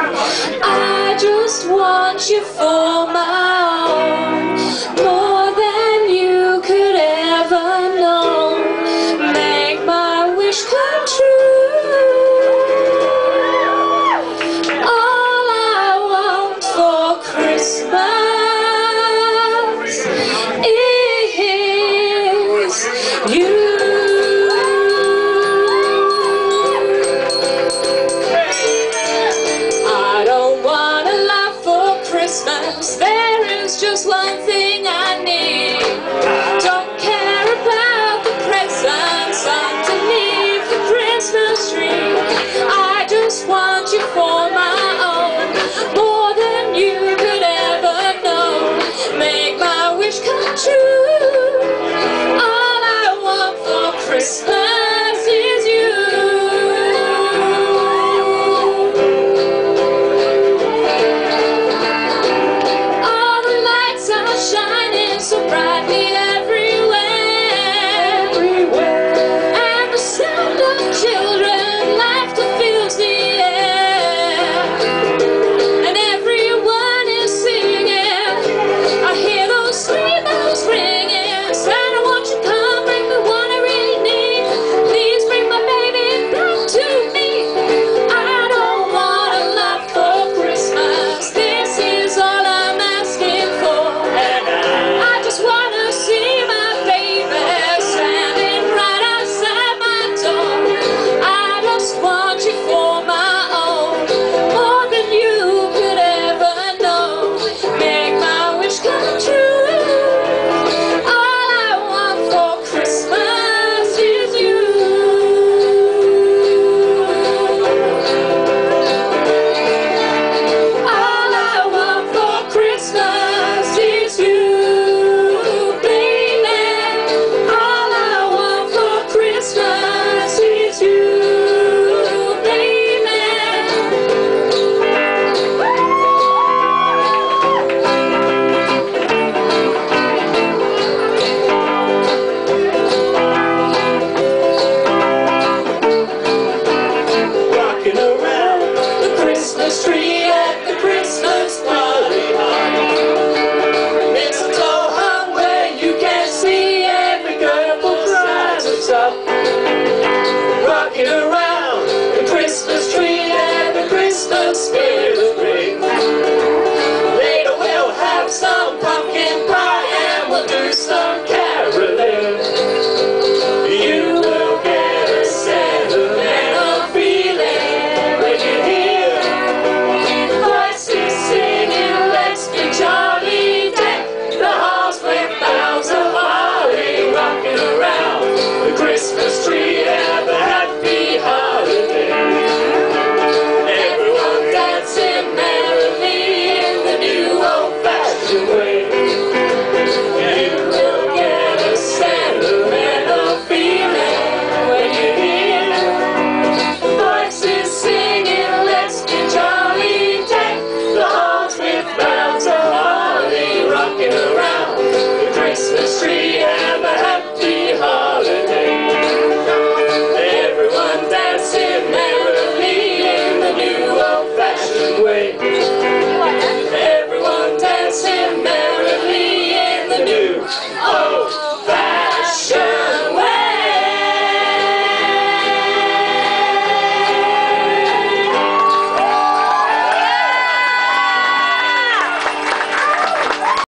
I just want you for my